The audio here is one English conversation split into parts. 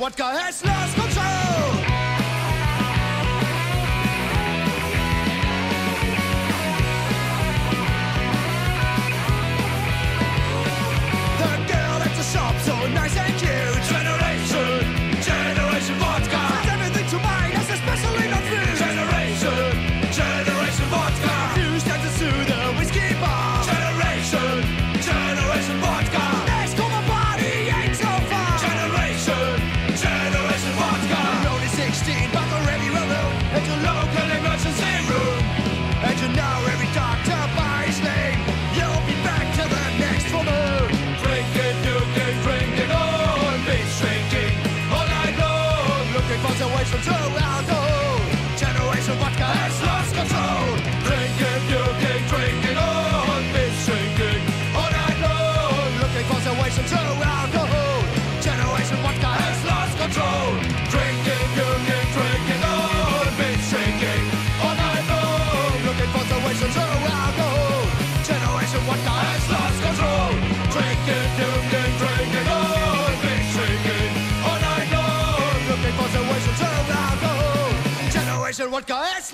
Generation Vodka has Vodka has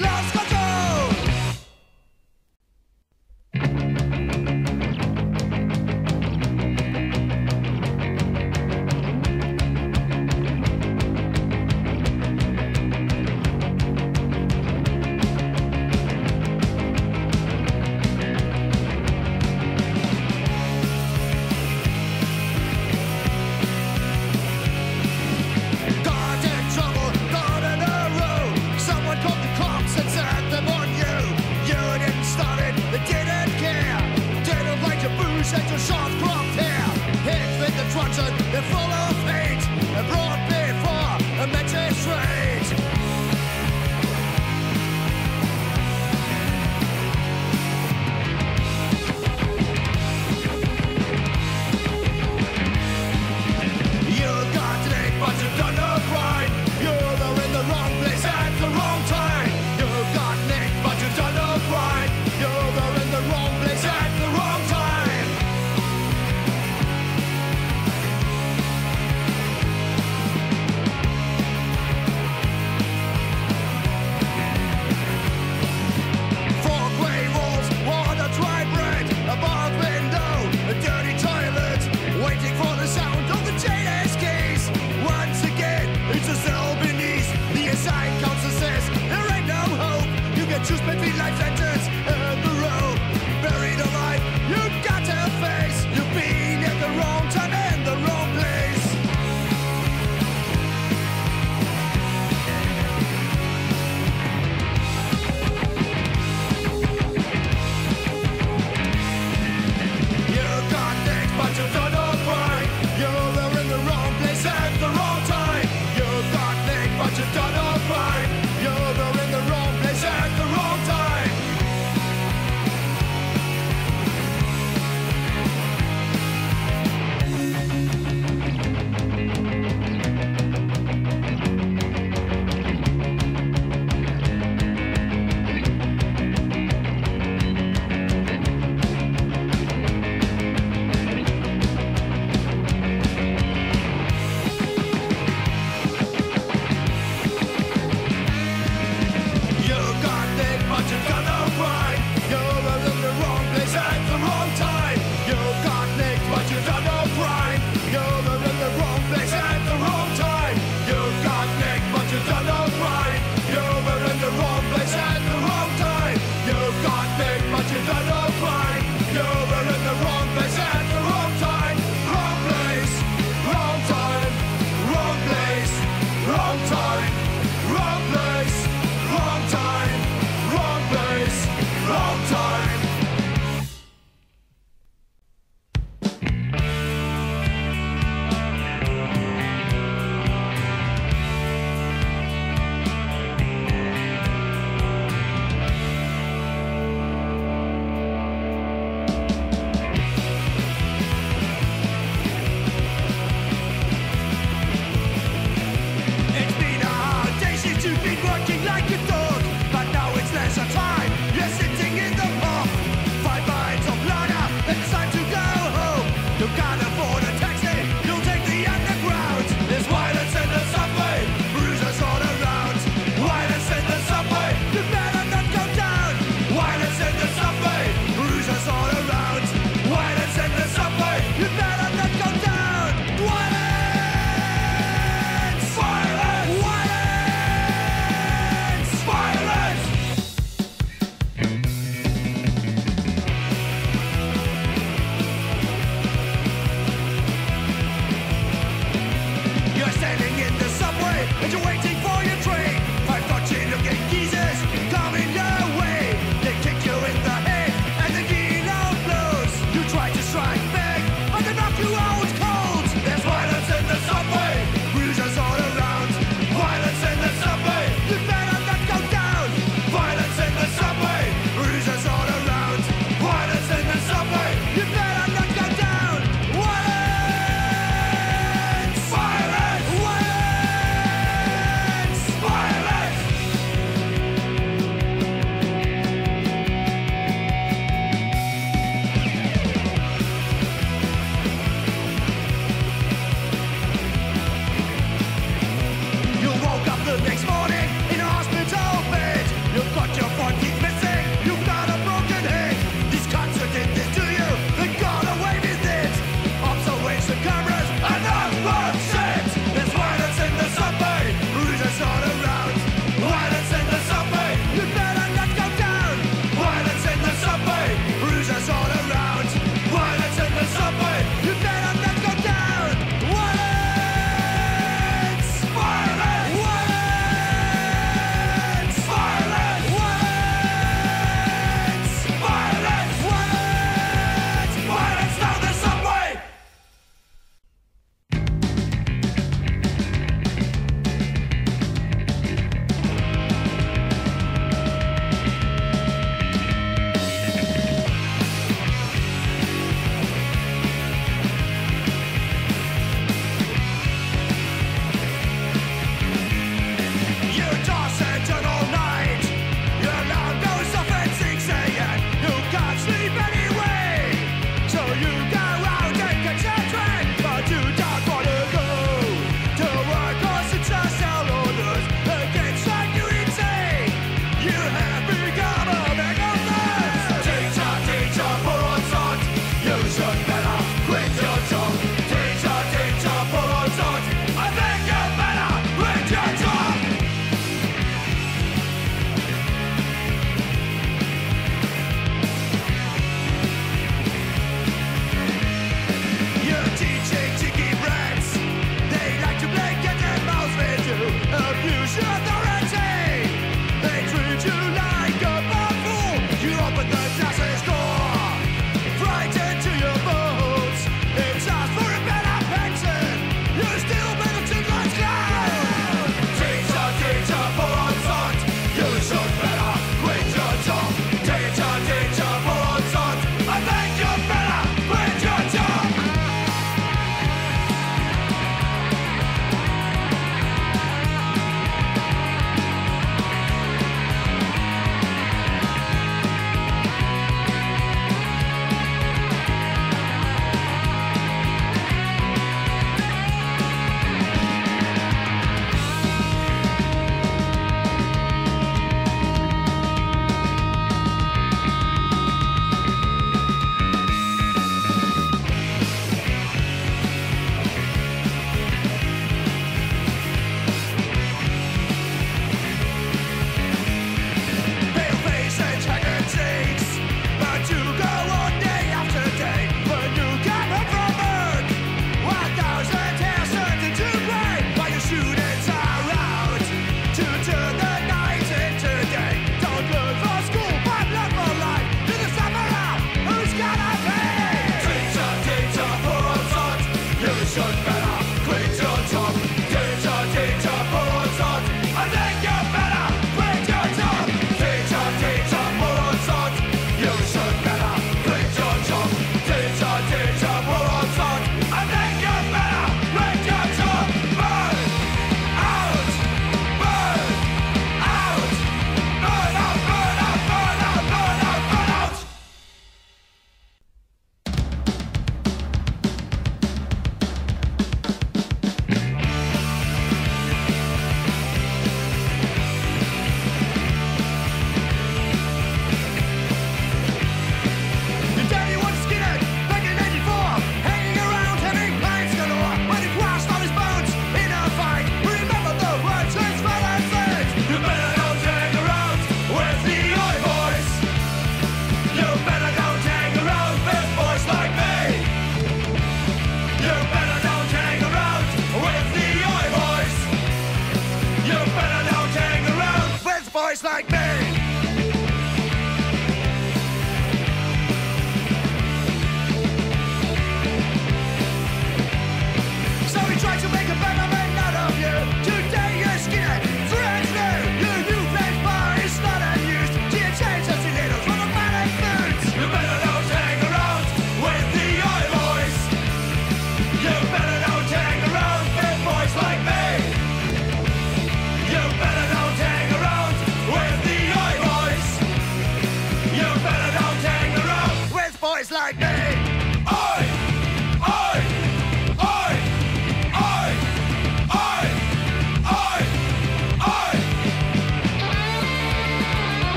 Use your